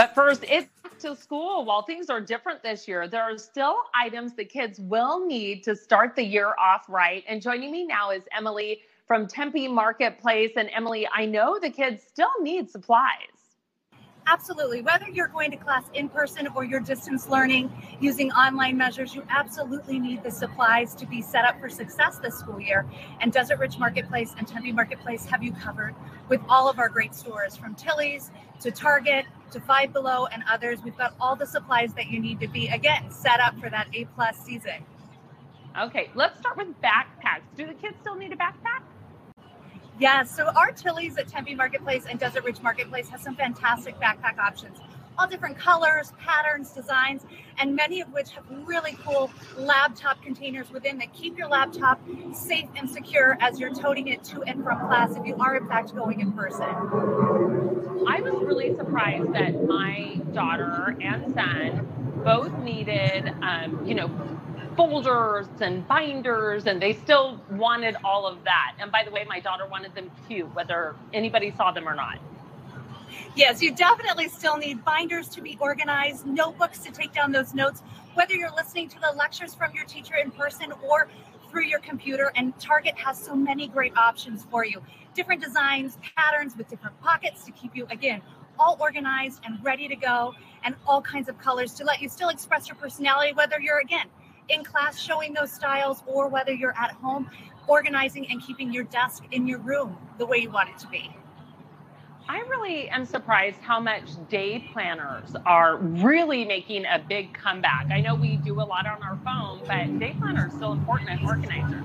But first, it's back to school. While things are different this year, there are still items that kids will need to start the year off right. And joining me now is Emily from Tempe Marketplace. And Emily, I know the kids still need supplies. Absolutely. Whether you're going to class in person or you're distance learning using online measures, you absolutely need the supplies to be set up for success this school year. And Desert Ridge Marketplace and Tempe Marketplace have you covered with all of our great stores from Tilly's to Target to Five Below and others. We've got all the supplies that you need to be, again, set up for that A plus season. Okay, let's start with backpacks. Do the kids still need a backpack? Yeah, so our Tilly's at Tempe Marketplace and Desert Ridge Marketplace has some fantastic backpack options. All different colors, patterns, designs, and many of which have really cool laptop containers within that keep your laptop safe and secure as you're toting it to and from class if you are in fact going in person. I was really surprised that my daughter and son both needed, um, you know, folders and binders, and they still wanted all of that. And by the way, my daughter wanted them cute, whether anybody saw them or not. Yes, you definitely still need binders to be organized, notebooks to take down those notes, whether you're listening to the lectures from your teacher in person or through your computer. And Target has so many great options for you different designs, patterns with different pockets to keep you, again, all organized and ready to go, and all kinds of colors to let you still express your personality, whether you're, again, in class showing those styles or whether you're at home organizing and keeping your desk in your room the way you want it to be. I really am surprised how much day planners are really making a big comeback. I know we do a lot on our phone, but day planners are still important as organizers.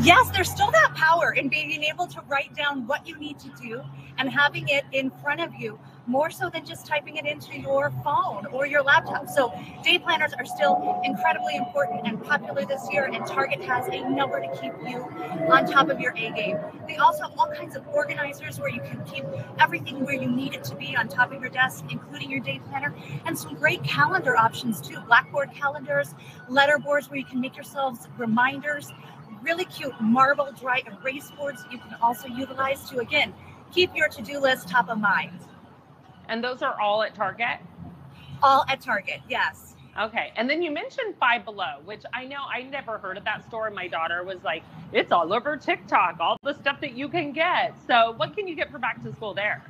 Yes, there's still that power in being able to write down what you need to do and having it in front of you more so than just typing it into your phone or your laptop. So day planners are still incredibly important and popular this year, and Target has a number to keep you on top of your A game. They also have all kinds of organizers where you can keep everything where you need it to be on top of your desk, including your day planner, and some great calendar options too. Blackboard calendars, letter boards where you can make yourselves reminders, really cute marble dry erase boards you can also utilize to again keep your to-do list top of mind. And those are all at Target? All at Target, yes. Okay. And then you mentioned Five Below, which I know I never heard of that store. My daughter was like, it's all over TikTok, all the stuff that you can get. So, what can you get for back to school there?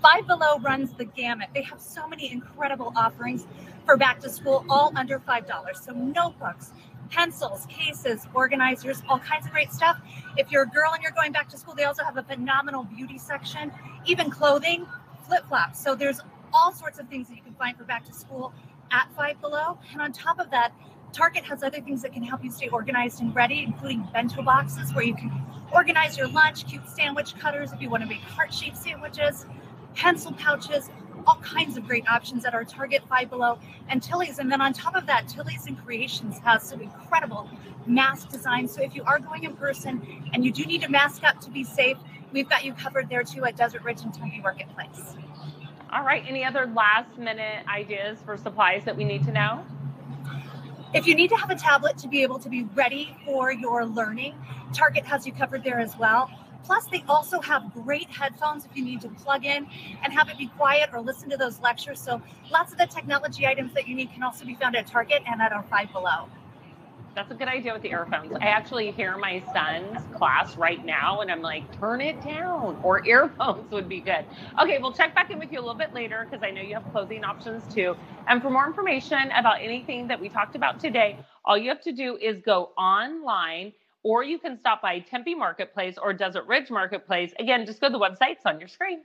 Five Below runs the gamut. They have so many incredible offerings for back to school, all under $5. So, notebooks, pencils, cases, organizers, all kinds of great stuff. If you're a girl and you're going back to school, they also have a phenomenal beauty section, even clothing flip flops. So there's all sorts of things that you can find for back to school at Five Below. And on top of that, Target has other things that can help you stay organized and ready, including bento boxes where you can organize your lunch, cute sandwich cutters if you want to make heart shaped sandwiches, pencil pouches, all kinds of great options at our Target Five Below and Tilly's. And then on top of that, Tilly's and Creations has some incredible mask designs. So if you are going in person and you do need to mask up to be safe, we've got you covered there too at Desert Ridge and Tempe Marketplace. All right. Any other last minute ideas for supplies that we need to know? If you need to have a tablet to be able to be ready for your learning, Target has you covered there as well. Plus, they also have great headphones if you need to plug in and have it be quiet or listen to those lectures. So, lots of the technology items that you need can also be found at Target and at our Five Below. That's a good idea with the earphones. I actually hear my son's class right now and I'm like, turn it down, or earphones would be good. Okay, we'll check back in with you a little bit later because I know you have clothing options too. And for more information about anything that we talked about today, all you have to do is go online or you can stop by Tempe Marketplace or Desert Ridge Marketplace. Again, just go to the websites on your screen.